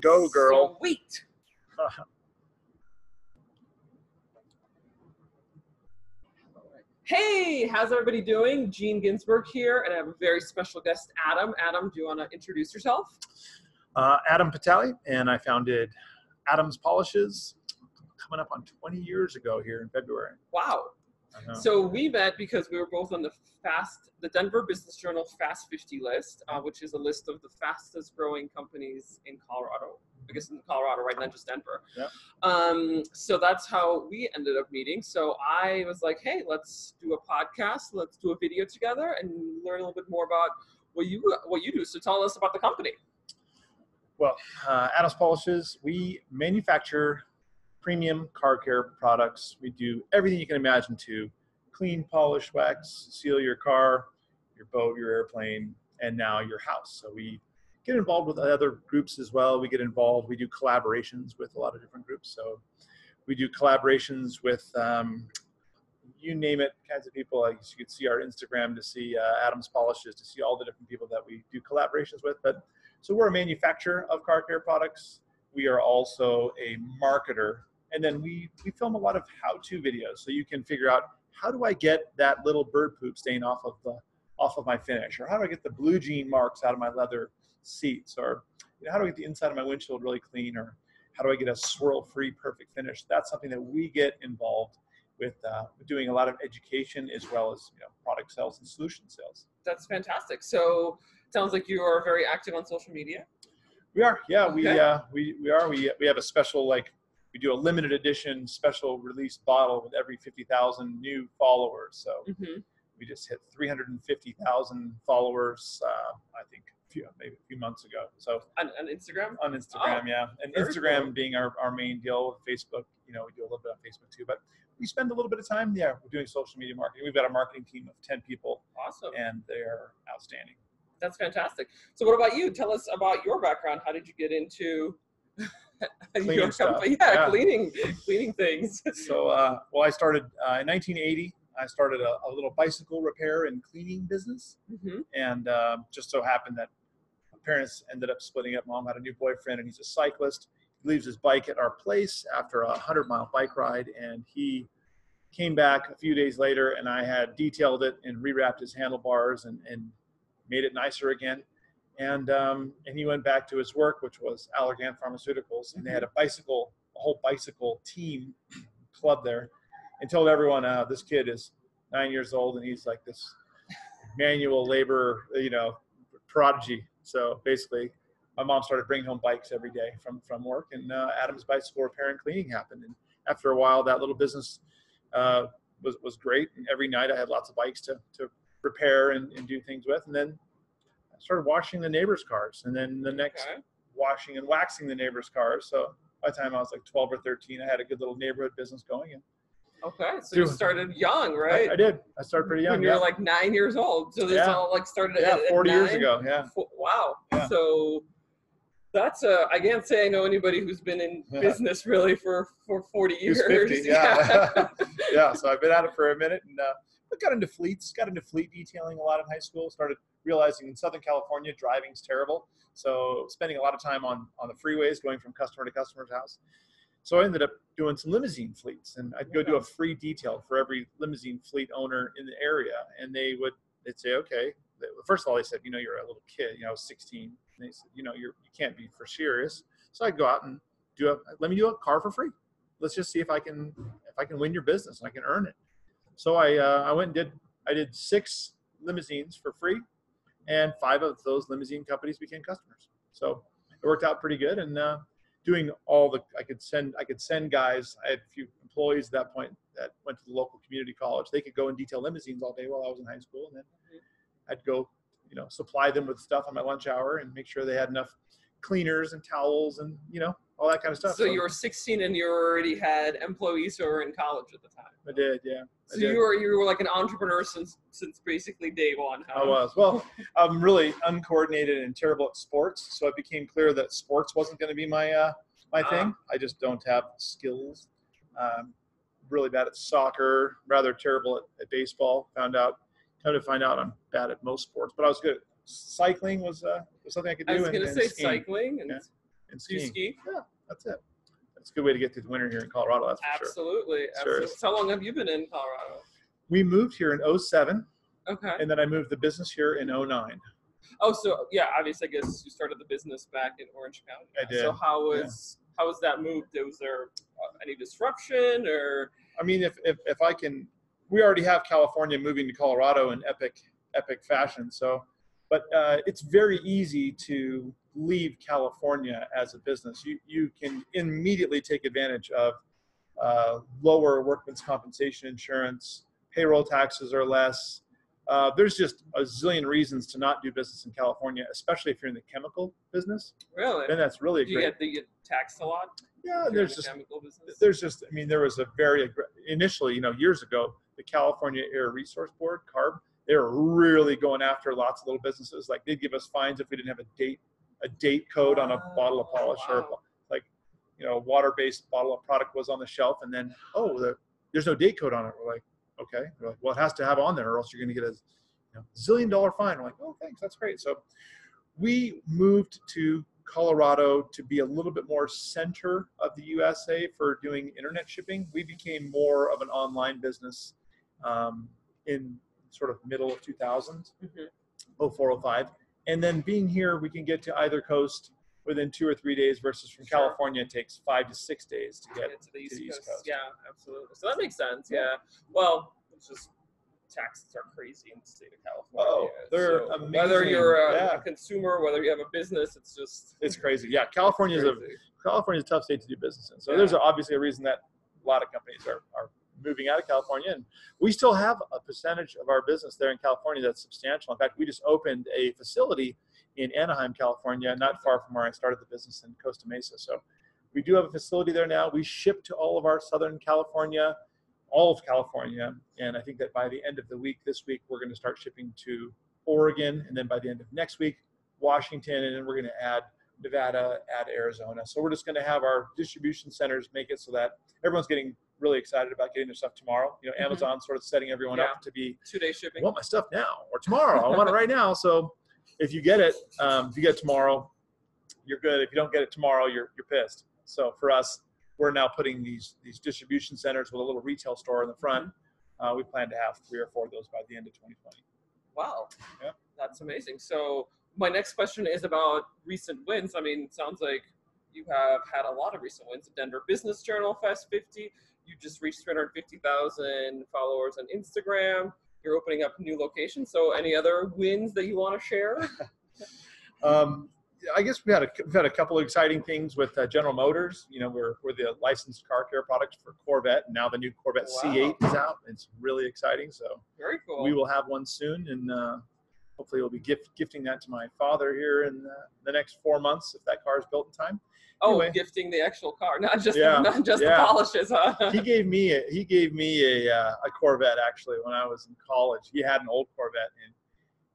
Go, girl. Sweet. Hey, how's everybody doing? Jean Ginzburg here, and I have a very special guest, Adam. Adam, do you want to introduce yourself? Uh, Adam Pitale, and I founded Adams Polishes coming up on 20 years ago here in February. Wow. Know. So we met because we were both on the fast, the Denver Business Journal Fast 50 list, uh, which is a list of the fastest growing companies in Colorado. I guess in Colorado, right? Not just Denver. Yep. Um, so that's how we ended up meeting. So I was like, hey, let's do a podcast. Let's do a video together and learn a little bit more about what you what you do. So tell us about the company. Well, uh, Adams Polishes, we manufacture premium car care products. We do everything you can imagine to clean, polish, wax, seal your car, your boat, your airplane, and now your house. So we get involved with other groups as well. We get involved, we do collaborations with a lot of different groups. So we do collaborations with um, you name it, kinds of people. Like you could see our Instagram to see uh, Adams Polishes, to see all the different people that we do collaborations with. But so we're a manufacturer of car care products. We are also a marketer, and then we we film a lot of how-to videos, so you can figure out how do I get that little bird poop stain off of the off of my finish, or how do I get the blue jean marks out of my leather seats, or you know, how do I get the inside of my windshield really clean, or how do I get a swirl-free perfect finish? That's something that we get involved with uh, doing a lot of education as well as you know product sales and solution sales. That's fantastic. So sounds like you are very active on social media. We are, yeah, we Okay. uh, we we are. We we have a special like we do a limited edition special release bottle with every fifty thousand new followers. So hmm we just hit three hundred and fifty thousand followers. Uh, I think a few, maybe a few months ago. So On, on Instagram. on Instagram, Oh, yeah, and Instagram cool. being our, our main deal. With Facebook, you know, we do a little bit on Facebook too, but we spend a little bit of time. Yeah, we're doing social media marketing. We've got a marketing team of ten people, Awesome. and they're outstanding. That's fantastic. So, what about you? Tell us about your background. How did you get into Cleaning your company? Yeah, Yeah. cleaning, cleaning things. So, uh, well, I started uh, in 1980. I started a, a little bicycle repair and cleaning business, hmm and uh, just so happened that my parents ended up splitting up. Mom had a new boyfriend, and he's a cyclist. He leaves his bike at our place after a hundred mile bike ride, and he came back a few days later, and I had detailed it and rewrapped his handlebars and, and made it nicer again. And um, and he went back to his work, which was Allergan Pharmaceuticals, and they had a bicycle, a whole bicycle team club there, and told everyone, uh, this kid is nine years old and he's like this manual labor, you know, prodigy. So basically, my mom started bringing home bikes every day from from work, and uh, Adam's Bicycle Repair and Cleaning happened. And after a while, that little business uh, was was great. And every night, I had lots of bikes to to repair and, and do things with. And then I started washing the neighbors' cars, and then the next Okay. washing and waxing the neighbors' cars. So by the time I was like 12 or 13, I had a good little neighborhood business going. And Okay. So you started young, right? I, did. I started pretty young. When you yeah. were like nine years old. So this Yeah. all like started yeah, at, at 40 years ago. Yeah. Wow. Yeah. So that's a I can't say I know anybody who's been in Yeah. business really for for 40 years. Who's 50, yeah. yeah. So I've been at it for a minute and uh, I got into fleets, got into fleet detailing a lot in high school, started realizing in Southern California, driving's terrible. So spending a lot of time on, on the freeways, going from customer to customer's house. So I ended up doing some limousine fleets and I'd go do a free detail for every limousine fleet owner in the area. And they would, they'd say, okay. First of all, they said, you know, you're a little kid, you know, I was 16. And they said, you know, you're, you can't be for serious. So I'd go out and do a, let me do a car for free. Let's just see if I can, if I can win your business and I can earn it. So I, uh, I went and did, I did six limousines for free and five of those limousine companies became customers. So it worked out pretty good. And, uh, doing all the I could send I could send guys. I had a few employees at that point that went to the local community college. They could go and detail limousines all day while I was in high school, and then I'd go, you know, supply them with stuff on my lunch hour and make sure they had enough cleaners and towels and you know all that kind of stuff. So you were 16 and you already had employees who were in college at the time. I did, yeah. So did. you were you were like an entrepreneur since since basically day one. Huh? I was. Well, I'm really uncoordinated and terrible at sports, so it became clear that sports wasn't going to be my uh, my Ah. thing. I just don't have skills. Um, really bad at soccer, rather terrible at, at baseball. Found out, come to find out, I'm bad at most sports, but I was good. Cycling was uh, was something I could do. I was and- gonna say skiing. cycling and Yeah. and skiing. ski? That's it. That's a good way to get through the winter here in Colorado. That's for sure. Absolutely. Sure absolutely. how long have you been in Colorado? We moved here in 07, Okay. and then I moved the business here in 09. Oh, so yeah, obviously, I guess you started the business back in Orange County. I did, So how was how was that move? Was there uh, any disruption or? I mean, if, if, if I can, we already have California moving to Colorado in epic epic fashion. So, but uh, it's very easy to leave California as a business. You you can immediately take advantage of uh, lower workman's compensation insurance. Payroll taxes are less. Uh, there's just a zillion reasons to not do business in California, especially if you're in the chemical business. Really? Then that's really a Do you great. get, you get taxed a lot? Yeah, there's the just there's just i mean there was a very initially you know years ago the california air resource board carb they were really going after lots of little businesses. Like they'd give us fines if we didn't have a date a date code on a bottle of polish or like you know a water based bottle of product was on the shelf and then oh the, there's no date code on it. We're like okay. They're like well it has to have on there or else you're going to get a you know, zillion dollar fine. We're like oh thanks. That's great. So we moved to Colorado to be a little bit more center of the USA for doing internet shipping. We became more of an online business um, in sort of middle of 2000, Mhm. 0405. And then being here, we can get to either coast within two or three days versus from Sure. California, it takes five to six days to get Get to the East, the East Coast. Coast. Yeah, absolutely. So that makes sense. Yeah. Yeah. Well, it's just taxes are crazy in the state of California. Oh, they're So Whether you're a, Yeah. a consumer, whether you have a business, it's just It's crazy. Yeah, California is a. California is a tough state to do business in. So Yeah. there's obviously a reason that a lot of companies are, are moving out of California. And we still have a percentage of our business there in California that's substantial. In fact, we just opened a facility in Anaheim, California, not far from where I started the business in Costa Mesa. So we do have a facility there now. We ship to all of our Southern California, all of California. And I think that by the end of the week, this week, we're going to start shipping to Oregon. And then by the end of next week, Washington. And then we're going to add Nevada, add Arizona. So we're just going to have our distribution centers make it so that everyone's getting really excited about getting their stuff tomorrow. You know, Mhm. Amazon sort of setting everyone Yeah. up to be, two day I shipping. want my stuff now or tomorrow. I want it right now. So if you get it, um, if you get it tomorrow, you're good. If you don't get it tomorrow, you're you're pissed. So for us, we're now putting these these distribution centers with a little retail store in the front. Uh, we plan to have three or four of those by the end of 2020. Wow. Yeah. That's amazing. So my next question is about recent wins. I mean, it sounds like you have had a lot of recent wins. The Denver Business Journal Fast 50. You just reached 350,000 followers on Instagram. You're opening up new locations. So any other wins that you want to share? Um, I guess we had a, we've had a couple of exciting things with uh, General Motors. You know, we're, we're the licensed car care products for Corvette. And now the new Corvette Wow. C8 is out. It's really exciting. So Very cool. we will have one soon, and uh, hopefully we'll be gift, gifting that to my father here in the, the next four months if that car is built in time. oh, anyway. gifting the actual car, not just Yeah, not just yeah. the polishes, huh? He gave me a, he gave me a uh, a Corvette actually when I was in college. He had an old Corvette, and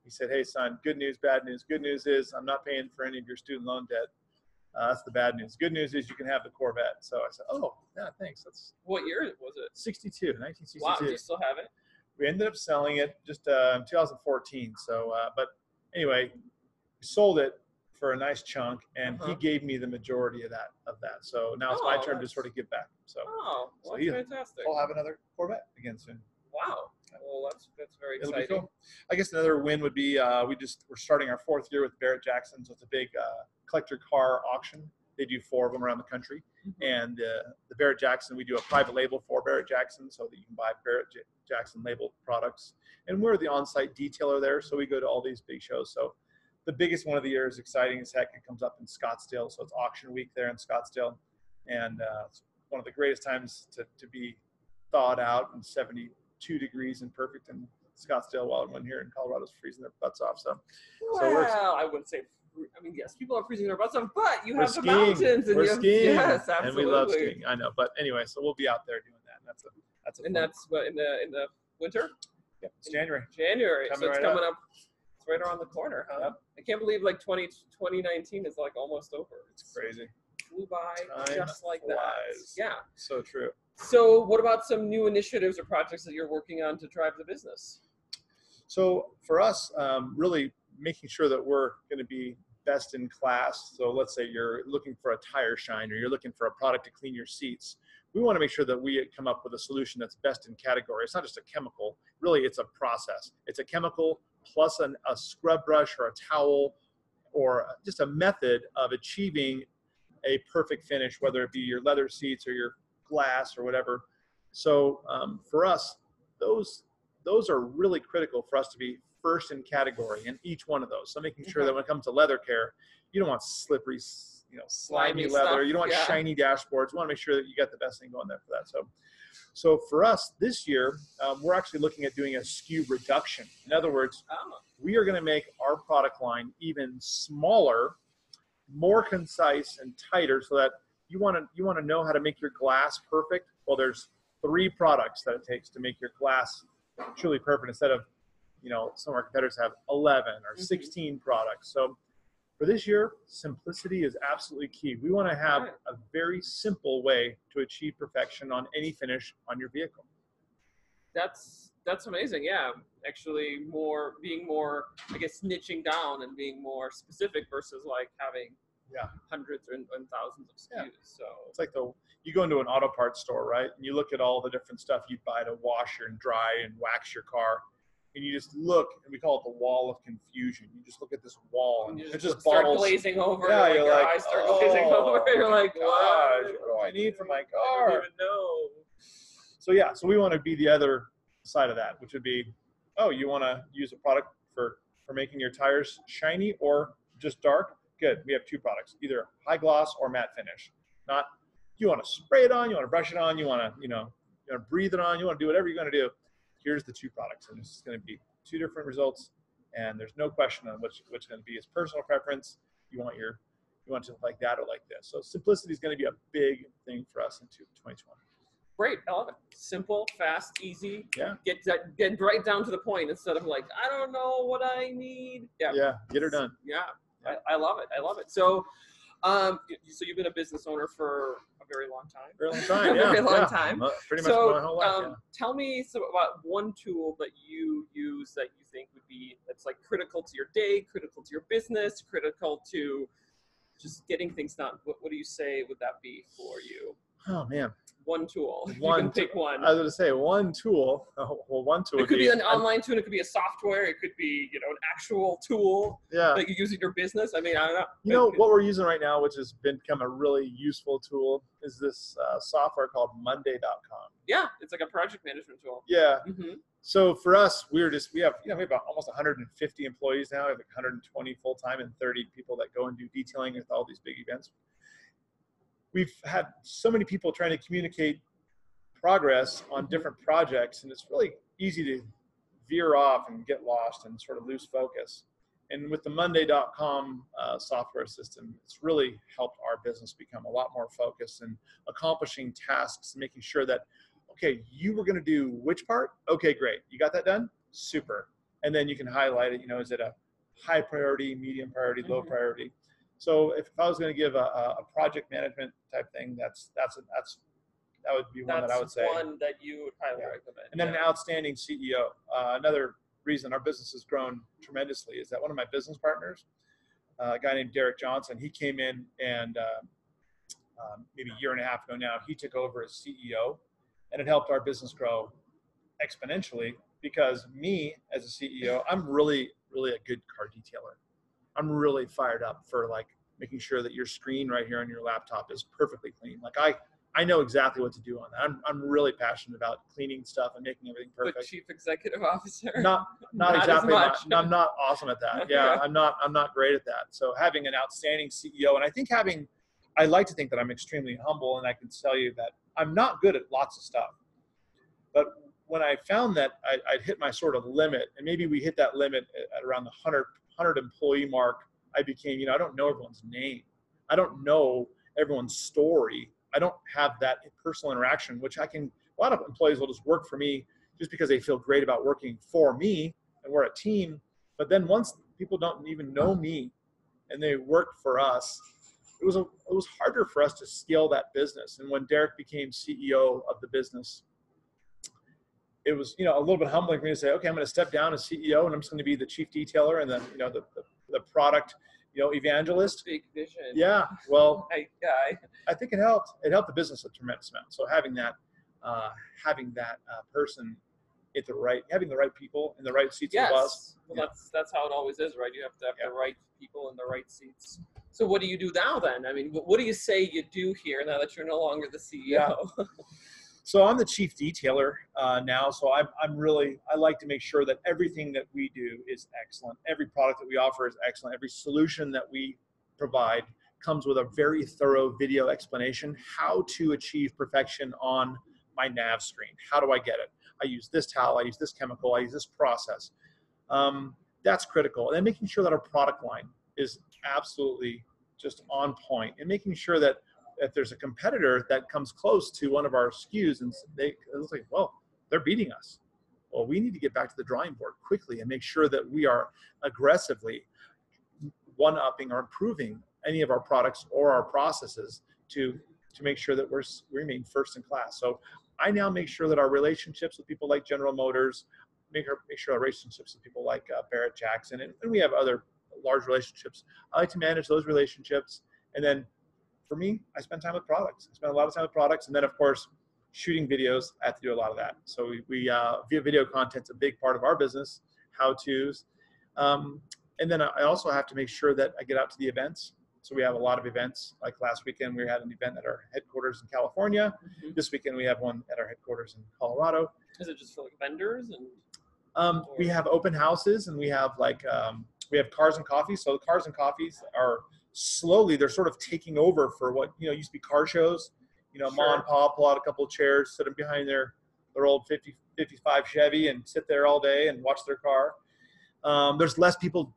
he said, "Hey son, good news, bad news. Good news is I'm not paying for any of your student loan debt. Uh, that's the bad news. Good news is you can have the Corvette." So I said, "Oh, yeah, thanks. That's what year was it? 62, 1962." Wow, do you still have it? We ended up selling it just uh, in 2014. So, uh, but anyway, we sold it for a nice chunk, and he Uh-huh. gave me the majority of that of that. So now it's my Oh, turn to sort of give back. So Oh, So well, he- that's fantastic. I'll have another Corvette again soon. Wow. Well, that's that's very It'll exciting. cool. I guess another win would be uh, we just we're starting our fourth year with Barrett Jackson, so it's a big uh, collector car auction. They do four of them around the country, Mhm. and uh, the Barrett Jackson we do a private label for Barrett Jackson, so that you can buy Barrett J- Jackson labeled products. And we're the on-site detailer there, so we go to all these big shows. So the biggest one of the year is exciting as heck. It comes up in Scottsdale, so it's auction week there in Scottsdale, and uh, it's one of the greatest times to, to be thawed out and 72 degrees and perfect in Scottsdale while everyone here in Colorado's freezing their butts off. So So well, I wouldn't say. I mean, yes, people are freezing their butts off, but you we're have the mountains and we're you have, skiing, yes, and we love skiing. I know, but anyway, so we'll be out there doing that. And that's a that's a And fun- that's what in the in the winter, yeah, it's January. January. Coming so it's right coming up. It's right around the corner, huh? Yep. I can't believe like 20, 2019 is like almost over. It's crazy. flew by Time just like that. Yeah. So true. So, what about some new initiatives or projects that you're working on to drive the business? So for us, um, really making sure that we're going to be best in class. So let's say you're looking for a tire shine or you're looking for a product to clean your seats. We want to make sure that we come up with a solution that's best in category. It's not just a chemical, really, it's a process. It's a chemical plus an, a scrub brush or a towel or just a method of achieving a perfect finish, whether it be your leather seats or your glass or whatever. So um, for us, those those are really critical for us to be first in category in each one of those. So making sure that when it comes to leather care, you don't want slippery, you know, slimy, Slimy leather. stuff, You don't want yeah. shiny dashboards. You want to make sure that you got the best thing going there for that. So, so for us this year, um, we're actually looking at doing a SKU reduction. In other words, Oh, we are going to make our product line even smaller, more concise and tighter so that you want to you want to know how to make your glass perfect. Well, there's three products that it takes to make your glass truly perfect instead of you know some of our competitors have 11 or Mhm. 16 products. So for this year, simplicity is absolutely key. We want to have a very simple way to achieve perfection on any finish on your vehicle. that's that's amazing. Yeah, actually, more being more, I guess, niching down and being more specific versus like having Yeah. hundreds and, and thousands of Yeah. SKUs. So It's like the you go into an auto parts store, right? And you look at all the different stuff you'd buy to wash and dry and wax your car, and you just look, and we call it the wall of confusion. You just look at this wall, and you it's just just start bottles. glazing over. Yeah, like you're your like, eyes start oh, glazing "Oh, over. You're like, gosh, what? do I need for my car? I car?" don't even know. So yeah, so we want to be the other side of that, which would be, oh, you want to use a product for for making your tires shiny or just dark? Good. We have two products, either high gloss or matte finish. Not you want to spray it on, you want to brush it on, you want to you know you want to breathe it on, you want to do whatever you're going to do. Here's the two products, and this is going to be two different results, and there's no question on which which going to be. It's personal preference. You want your you want to look like that or like this. So simplicity is going to be a big thing for us in 2020. Great, I love it. Simple, fast, easy. Yeah. Get that, get right down to the point instead of like, I don't know what I need. Yeah. Yeah, get her done. Yeah, I, I love it. I love it. So, um, so you've been a business owner for a very long time. Very long time. Yeah, Very long yeah. time. Uh, Pretty much so, my whole life. um, tell me so about one tool that you use that you think would be that's like critical to your day, critical to your business, critical to just getting things done. What, what do you say would that be for you? Oh man, One tool. you One can pick one. I was going to say one tool. Oh, well, one tool. it could be an I'm- online tool. It could be a software. It could be you know an actual tool Yeah. that you use in your business. I mean, I don't know. You know what we're using right now, which has been become a really useful tool, is this uh, software called Monday.com. Yeah, it's like a project management tool. Yeah. hmm So for us, we're just we have you know we have about almost 150 employees now. We have like 120 full time and 30 people that go and do detailing with all these big events. We've had so many people trying to communicate progress on different projects, and it's really easy to veer off and get lost and sort of lose focus. And with the Monday.com uh, software system, it's really helped our business become a lot more focused and accomplishing tasks, making sure that okay, you were going to do which part? Okay, great. You got that done? Super. And then you can highlight it. You know, is it a high priority, medium priority, low Mhm. priority? So if I was going to give a, a project management type thing, that's that's that's that would be one That's that I would say. That's one that you would highly Yeah. recommend. And then an outstanding CEO. Uh, another reason our business has grown tremendously is that one of my business partners, uh, a guy named Derek Johnson, he came in and uh, um, maybe a year and a half ago now, he took over as CEO, and it helped our business grow exponentially because me as a CEO, I'm really, really a good car detailer. I'm really fired up for like making sure that your screen right here on your laptop is perfectly clean. Like I, I know exactly what to do on that. I'm, I'm really passionate about cleaning stuff and making everything perfect. the chief executive officer. Not, not, Not exactly. much. Not, I'm not awesome at that. Yeah, Yeah. I'm not. I'm not great at that. So having an outstanding CEO, and I think having, I like to think that I'm extremely humble, and I can tell you that I'm not good at lots of stuff. But when I found that I, I'd hit my sort of limit, and maybe we hit that limit at, around the 100, 100 employee mark, I became, you know, I don't know everyone's name. I don't know everyone's story. I don't have that personal interaction, which I can, a lot of employees will just work for me just because they feel great about working for me and we're a team. But then once people don't even know me and they work for us, it was a, it was harder for us to scale that business. And when Derek became CEO of the business, it was you know a little bit humbling for me to say, okay, I'm going to step down as CEO and I'm just going to be the chief detailer and then you know the, the, the product you know, evangelist. Big vision. Yeah, well, I, yeah, I, I think it helped. It helped the business a tremendous amount. So having that, uh, having that uh, person at the right, having the right people in the right seats the bus. yes. Well, Yeah. that's that's how it always is, right? You have to have Yeah. the right people in the right seats. So what do you do now then? I mean, what, what do you say you do here now that you're no longer the CEO? So I'm the chief detailer uh, now. So I'm, I'm really, I like to make sure that everything that we do is excellent. Every product that we offer is excellent. Every solution that we provide comes with a very thorough video explanation how to achieve perfection on my nav screen. How do I get it? I use this towel, I use this chemical, I use this process. Um, that's critical. And then making sure that our product line is absolutely just on point and making sure that if there's a competitor that comes close to one of our SKUs and they it's like, well, they're beating us. Well, we need to get back to the drawing board quickly and make sure that we are aggressively one upping or improving any of our products or our processes to to make sure that we're we remain first in class. So I now make sure that our relationships with people like General Motors, make our, make sure our relationships with people like uh, Barrett Jackson, and, and we have other large relationships. I like to manage those relationships, and then for me, I spend time with products. I spend a lot of time with products, and then of course, shooting videos. I have to do a lot of that. So we, we uh, via video content's a big part of our business, how tos, um, and then I also have to make sure that I get out to the events. So we have a lot of events. Like last weekend, we had an event at our headquarters in California. Mhm. This weekend, we have one at our headquarters in Colorado. Is it just for like vendors and Um, we have open houses and we have like um, we have cars and coffees. So the cars and coffees are slowly they're sort of taking over for what you know used to be car shows. You know, mom and pop pull out a couple of chairs, sit them behind their their old 50, 55 Chevy and sit there all day and watch their car. Um, there's less people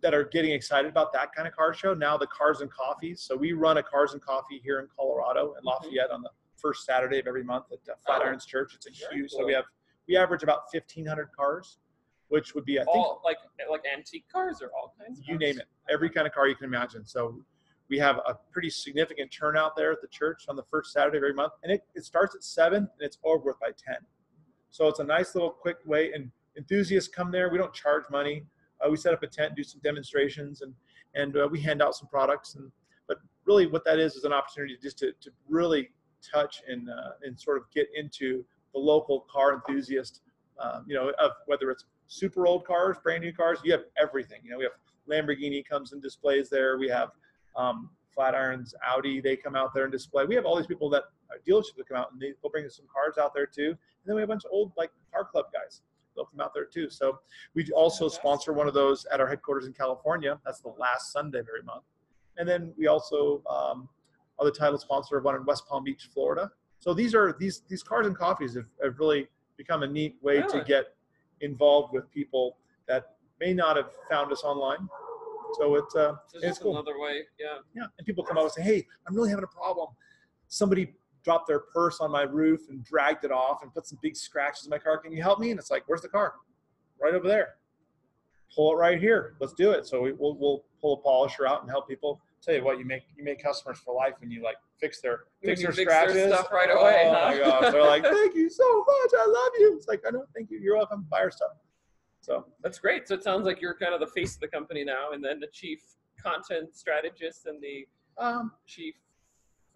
that are getting excited about that kind of car show now. The cars and coffees. So we run a cars and coffee here in Colorado and Lafayette on the first Saturday of every month at uh, Flatirons Church. It's a huge. So we have we average about 1,500 cars, which would be I think all like like antique cars or all kinds you cars? name it, every kind of car you can imagine. So we have a pretty significant turnout there at the church on the first Saturday of every month, and it, it starts at seven and it's over with by ten. So it's a nice little quick way, and enthusiasts come there. We don't charge money. Uh, we set up a tent, do some demonstrations, and and uh, we hand out some products. And but really, what that is is an opportunity just to, to really touch and uh, and sort of get into the local car enthusiast. Um, you know, of whether it's super old cars, brand new cars, you have everything. You know, we have Lamborghini comes and displays there. We have um, Flatirons, Audi, they come out there and display. We have all these people that are dealerships that come out and they, they'll bring some cars out there too. And then we have a bunch of old like car club guys. They'll come out there too. So we also sponsor one of those at our headquarters in California. That's the last Sunday of every month. And then we also um, are the title sponsor of one in West Palm Beach, Florida. So these are these these cars and coffees have, have really become a neat way to get involved with people that may not have found us online. So it's uh, So it's cool. another way, yeah. Yeah, and people come out and say, "Hey, I'm really having a problem. Somebody dropped their purse on my roof and dragged it off and put some big scratches in my car. Can you help me?" And it's like, "Where's the car? Right over there. Pull it right here. Let's do it." So we, we'll we'll pull a polisher out and help people. Tell you what, you make you make customers for life when you like fix their fix their fix their scratches. stuff right away, Oh huh? my gosh, they're like, "Thank you so much. I love you." It's like, "I know, thank you. You're welcome. Buy our stuff." So That's great. So it sounds like you're kind of the face of the company now, and then the chief content strategist and the um, chief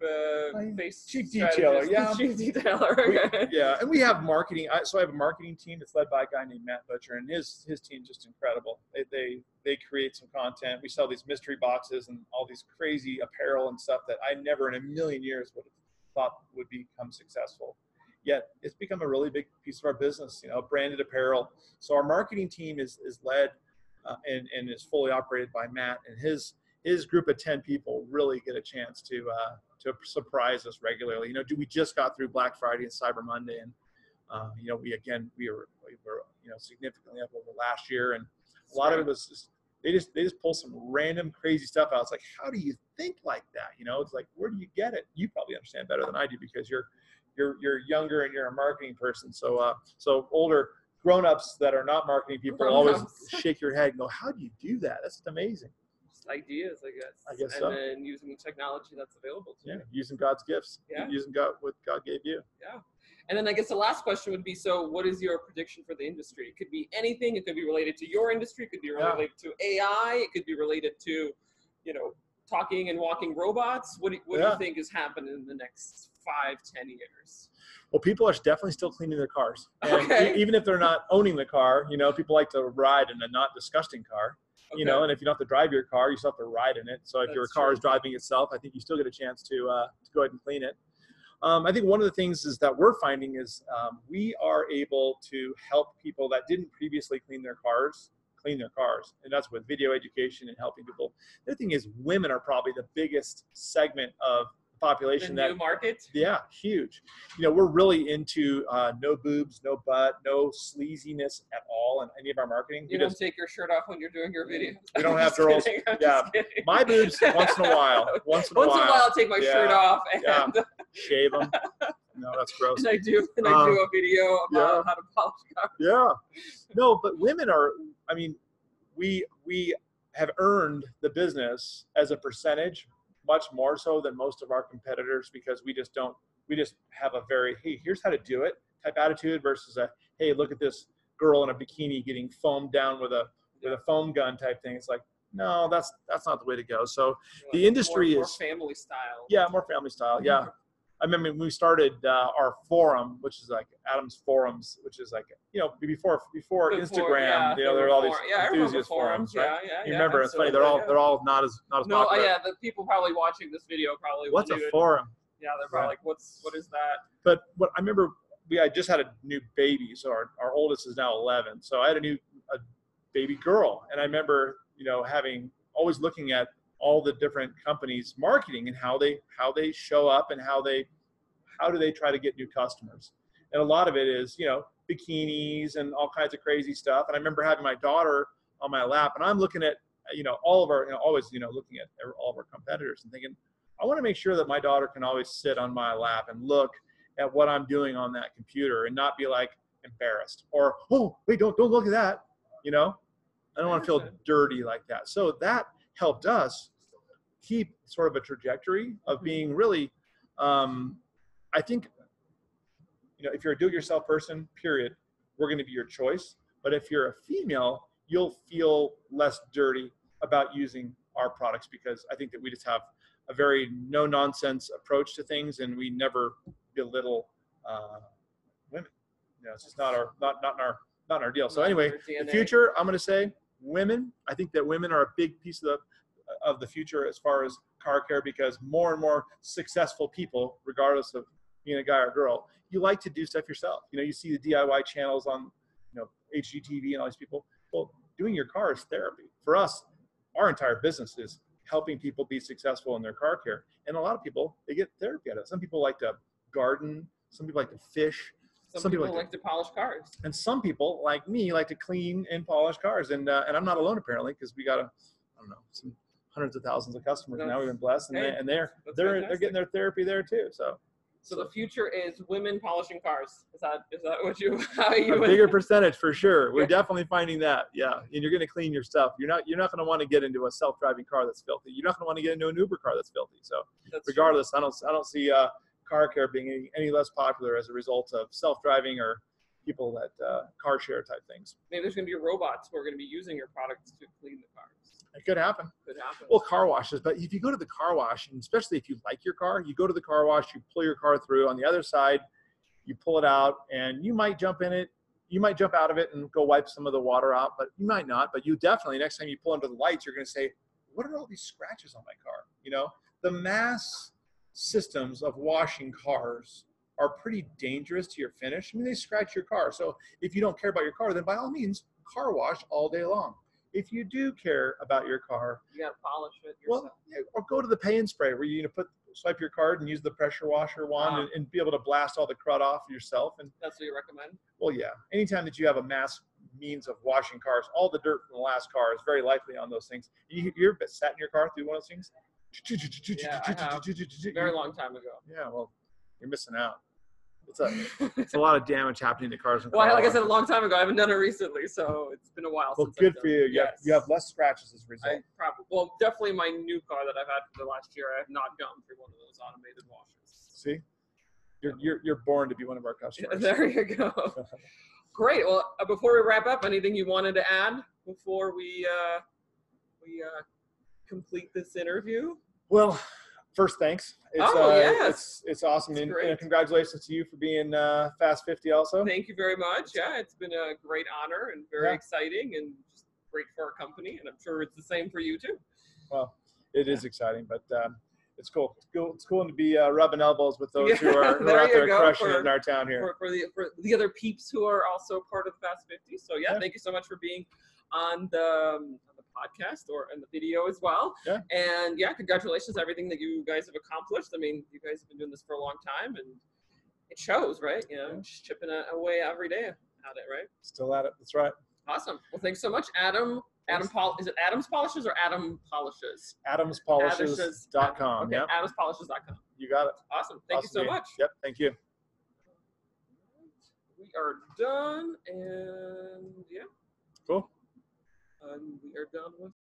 uh, face chief detailer, yeah. chief detailer. We- yeah, and we have marketing. I, so I have a marketing team that's led by a guy named Matt Butcher, and his his team's just incredible. They, they they create some content. We sell these mystery boxes and all these crazy apparel and stuff that I never in a million years would have thought would become successful. Yet it's become a really big piece of our business. You know, branded apparel. So our marketing team is is led uh, and and is fully operated by Matt and his his group of 10 people really get a chance to uh, to surprise us regularly. You know, do we just got through Black Friday and Cyber Monday, and uh, you know, we again we were we were you know significantly up over last year, and a lot of it was just they just they just pull some random crazy stuff out. It's like, how do you think like that? You know, it's like, where do you get it? You probably understand better than I do because you're you're you're younger and you're a marketing person. So uh, so older grown-ups that are not marketing people always Grown-ups. shake your head and go, how do you do that? That's amazing. Ideas, I guess. I guess and so. then using the technology that's available to Yeah, you. using God's gifts, Yeah. using God what God gave you. Yeah. And then I guess the last question would be: So, what is your prediction for the industry? It could be anything. It could be related to your industry. It could be Yeah. related to AI. It could be related to you know, talking and walking robots? What do, what do you think is happening in the next five, ten years? Well, people are definitely still cleaning their cars. And Okay. even if they're not owning the car, you know, people like to ride in a not disgusting car. You know, and if you don't have to drive your car, you still have to ride in it. So if your car true. is driving itself, I think you still get a chance to uh, to go ahead and clean it. Um, I think one of the things is that we're finding is um, we are able to help people that didn't previously clean their cars clean their cars, and that's with video education and helping people. The other thing is women are probably the biggest segment of the the population that new market. yeah, huge. You know, we're really into uh, no boobs, no butt, no sleaziness at all in any of our marketing. You don't just- take your shirt off when you're doing your video. We don't have girls- kidding, yeah. my boobs once in a while. Once in a Once while, in a while, I'll take my shirt off and, Yeah. shave them. No, that's gross. and I do and I Um, do a video about yeah. how to polish cars. Yeah. No, but women are. I mean, we we have earned the business as a percentage much more so than most of our competitors because we just don't. We just have a very hey, here's how to do it type attitude versus a hey, look at this girl in a bikini getting foamed down with a with a foam gun type thing. It's like no, that's that's not the way to go. So The industry more, more is- family style. yeah, more family style. Yeah. I remember when we started uh, our forum, which is like Adam's Forums, which is like you know before before Before- Instagram, yeah, you know there were all these yeah, enthusiast forums. forums, right? Yeah, yeah, You yeah, remember it's funny they're all they're all not as not as. No, uh, yeah, the people probably watching this video probably What's a forum? Yeah, they're probably Right. like, "What's what is that?" But what I remember, we I just had a new baby, so our, our oldest is now 11. So I had a new a baby girl, and I remember you know having always looking at all the different companies marketing and how they how they show up and how they how do they try to get new customers. And a lot of it is you know bikinis and all kinds of crazy stuff. And I remember having my daughter on my lap, and I'm looking at you know all of our you know always you know looking at all of our competitors and thinking I want to make sure that my daughter can always sit on my lap and look at what I'm doing on that computer and not be like embarrassed or oh wait don't don't look at that you know I don't want to feel dirty like that so that helped us keep sort of a trajectory of being really um, I think you know if you're a do-it-yourself person period we're going to be your choice but if you're a female you'll feel less dirty about using our products because I think that we just have a very no nonsense approach to things and we never belittle uh, women. You know, it's just not our not not in our not in our deal. So anyway, the future, I'm going to say women. I think that women are a big piece of the of the future as far as car care because more and more successful people, regardless of being a guy or girl, you like to do stuff yourself. You know, you see the DIY channels on you know HGTV and all these people. Well, doing your car is therapy. For us, our entire business is helping people be successful in their car care. And a lot of people, they get therapy out of it. Some people like to garden, some people like to fish, Some, some people people like to polish cars. and some people like me like to clean and polish cars. And uh, and I'm not alone apparently because we got a, I don't know, some hundreds of thousands of customers now. We've been blessed, and, Hey, they, and they're they're they're getting their therapy there too. So So the future is women polishing cars. Is that is that what you how you a would- bigger percentage for sure. We're definitely finding that. Yeah, and you're going to clean your stuff. You're not you're not going to want to get into a self-driving car that's filthy. You're not going to want to get into an Uber car that's filthy. So that's true. regardless, I don't I don't see uh, car care being any, any less popular as a result of self-driving or people that uh, car share type things. Maybe there's going to be robots who are going to be using your products to clean the cars. It could happen. Could happen. Well, car washes, but if you go to the car wash, and especially if you like your car, you go to the car wash, you pull your car through. On the other side, you pull it out, and you might jump in it. You might jump out of it and go wipe some of the water out, but you might not. But you definitely, next time you pull under the lights, you're going to say, "What are all these scratches on my car?" You know, the mass systems of washing cars are pretty dangerous to your finish. I mean, they scratch your car. So if you don't care about your car, then by all means, car wash all day long. If you do care about your car, you got to polish it yourself. well, yeah, or go to the pay and spray where you, know, put swipe your card and use the pressure washer wand Ah. and, and be able to blast all the crud off yourself. And That's what you recommend. well, yeah, anytime that you have a mass means of washing cars, all the dirt from the last car is very likely on those things. You, you ever sat in your car through one of those things? Very long time ago. Yeah, well, you're missing out. It's a it's a lot of damage happening to cars. Well, like I said, a long time ago. I haven't done it recently, so it's been a while well, good for you. it. You, have, you have less scratches as a result. I probably well, definitely my new car that I've had for the last year. I have not gone through one of those automated washers. See, you're, you're you're born to be one of our customers. There you go. Great. Well, uh, before we wrap up, anything you wanted to add before we uh, we uh, complete this interview? Well, first, thanks. It's, Oh, uh, yes. it's it's awesome, That's and, and congratulations to you for being uh, Fast 50 also. Thank you very much. Yeah, it's been a great honor and very Yeah. exciting and just great for our company. And I'm sure it's the same for you too. Well, it is exciting, but um, it's cool. It's cool. It's cool to be uh, rubbing elbows with those who are, who are out there crushing for- it in our town here. For, for the for the other peeps who are also part of the Fast 50. So yeah, Yeah. thank you so much for being on the um, on the podcast or in the video as well. Yeah. And yeah, congratulations on everything that you guys have accomplished. I mean, you guys have been doing this for a long time and it shows, right? You know, Yeah. just chipping away every day at it, right? Still at it. That's right. Awesome. Well, thanks so much, Adam. Adam Pol is it Adams Polishes or Adam Polishes? Adams AdamsPolishes.com. Okay, Yep, AdamsPolishes.com. you got it. Awesome. Thank Awesome you so much. Yep, thank you. We are done, and yeah, Cool. And we are done with